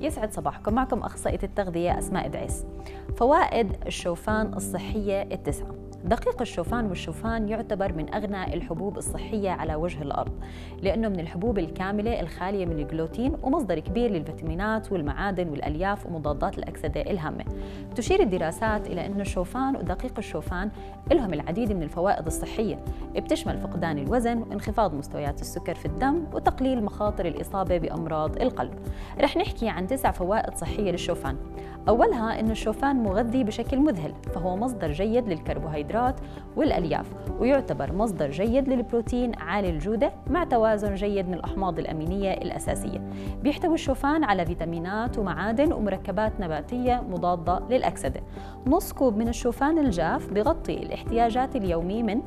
يسعد صباحكم. معكم أخصائية التغذية أسماء إدعيس فوائد الشوفان الصحية التسعة. دقيق الشوفان والشوفان يعتبر من أغنى الحبوب الصحية على وجه الأرض لأنه من الحبوب الكاملة الخالية من الجلوتين ومصدر كبير للفيتامينات والمعادن والألياف ومضادات الأكسدة الهامة. تشير الدراسات إلى أن الشوفان ودقيق الشوفان لهم العديد من الفوائد الصحية. بتشمل فقدان الوزن وانخفاض مستويات السكر في الدم وتقليل مخاطر الإصابة بأمراض القلب. رح نحكي عن تسع فوائد صحية للشوفان. أولها أن الشوفان مغذي بشكل مذهل فهو مصدر جيد للكربوهيدرات والألياف ويعتبر مصدر جيد للبروتين عالي الجودة مع توازن جيد من الأحماض الأمينية الأساسية. بيحتوي الشوفان على فيتامينات ومعادن ومركبات نباتية مضادة للأكسدة. نص كوب من الشوفان الجاف بغطي الاحتياجات اليومي من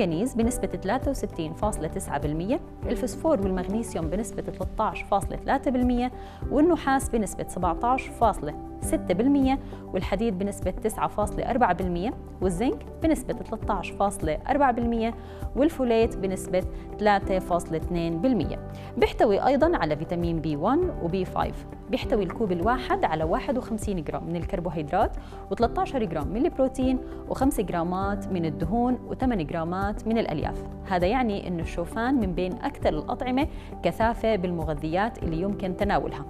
المنغنيز بنسبة 63.9% الفسفور والمغنيسيوم بنسبة 13.3% والنحاس بنسبة 17.6% والحديد بنسبة 9.4% والزنك بنسبة 13.4% والفوليت بنسبة 3.2% بيحتوي أيضا على فيتامين B 1 و B 5 بيحتوي الكوب الواحد على 51 جرام من الكربوهيدرات و13 جرام من البروتين و5 جرامات من الدهون و8 جرامات من الألياف. هذا يعني أن الشوفان من بين أكثر الأطعمة كثافة بالمغذيات اللي يمكن تناولها.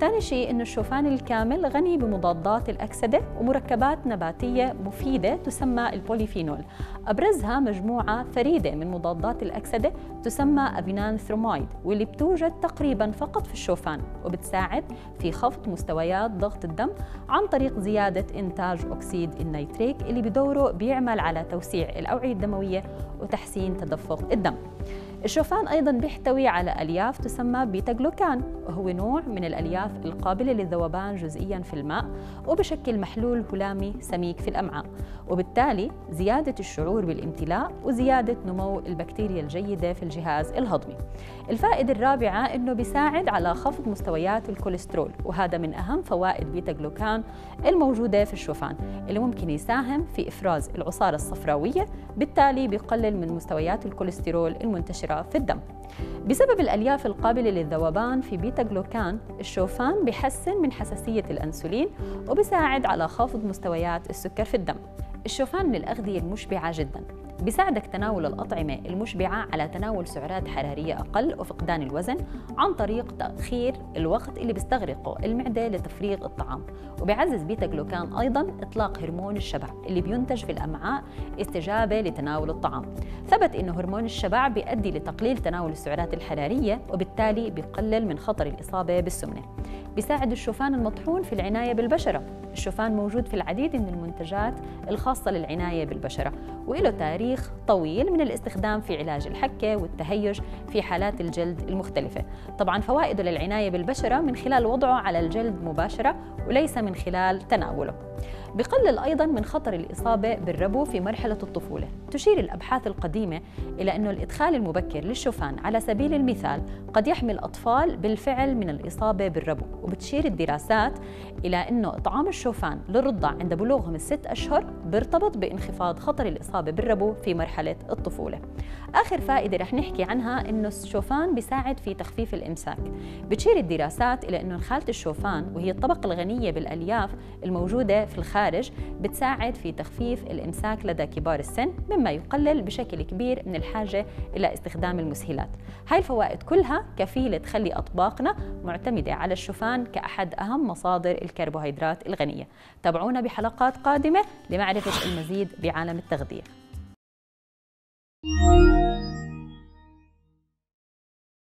ثاني شيء أن الشوفان الكامل غني بمضادات الأكسدة ومركبات نباتية مفيدة تسمى البوليفينول. أبرزها مجموعة فريدة من مضادات الأكسدة تسمى avenanthramide واللي بتوجد تقريبا فقط في الشوفان وبتساعد في خفض مستويات ضغط الدم عن طريق زيادة إنتاج أكسيد النيتريك اللي بدوره بيعمل على توسيع الأوعية الدموية وتحسين تدفق الدم. الشوفان أيضا بيحتوي على ألياف تسمى بيتا جلوكان وهو نوع من الألياف القابلة للذوبان جزئيا في الماء وبشكل محلول هلامي سميك في الأمعاء. وبالتالي زيادة الشعور بالامتلاء وزيادة نمو البكتيريا الجيدة في الجهاز الهضمي. الفائدة الرابعة أنه بيساعد على خفض مستويات الكوليسترول وهذا من أهم فوائد بيتا جلوكان الموجودة في الشوفان اللي ممكن يساهم في إفراز العصارة الصفراوية بالتالي بيقلل من مستويات الكوليسترول المنتشرة في الدم. بسبب الألياف القابلة للذوبان في بيتا جلوكان الشوفان بحسن من حساسية الأنسولين وبساعد على خفض مستويات السكر في الدم. الشوفان من الأغذية المشبعة جداً. بيساعدك تناول الأطعمة المشبعة على تناول سعرات حرارية أقل وفقدان الوزن عن طريق تأخير الوقت اللي بيستغرقه المعدة لتفريغ الطعام. وبيعزز بيتا جلوكان أيضا إطلاق هرمون الشبع اللي بينتج في الأمعاء استجابة لتناول الطعام. ثبت أنه هرمون الشبع بيؤدي لتقليل تناول السعرات الحرارية وبالتالي بيقلل من خطر الإصابة بالسمنة. بيساعد الشوفان المطحون في العناية بالبشرة. الشوفان موجود في العديد من المنتجات الخاصة للعناية بالبشرة وله تاريخ طويل من الاستخدام في علاج الحكة والتهيج في حالات الجلد المختلفة. طبعا فوائده للعناية بالبشرة من خلال وضعه على الجلد مباشرة وليس من خلال تناوله. بقلل أيضا من خطر الإصابة بالربو في مرحلة الطفولة. تشير الأبحاث القديمة إلى أن الإدخال المبكر للشوفان على سبيل المثال قد يحمي الأطفال بالفعل من الإصابة بالربو وبتشير الدراسات إلى أنه إطعام الشوفان للرضع عند بلوغهم الست أشهر بيرتبط بانخفاض خطر الإصابة بالربو في مرحلة الطفولة. آخر فائدة رح نحكي عنها أنه الشوفان بيساعد في تخفيف الإمساك. بتشير الدراسات إلى أنه خالة الشوفان وهي الطبقة الغنية بالألياف الموجودة في الخارج بتساعد في تخفيف الإمساك لدى كبار السن مما يقلل بشكل كبير من الحاجة إلى استخدام المسهلات. هاي الفوائد كلها كفيلة تخلي أطباقنا معتمدة على الشوفان كأحد أهم مصادر الكربوهيدرات الغنية. تابعونا بحلقات قادمة لمعرفة المزيد بعالم التغذية.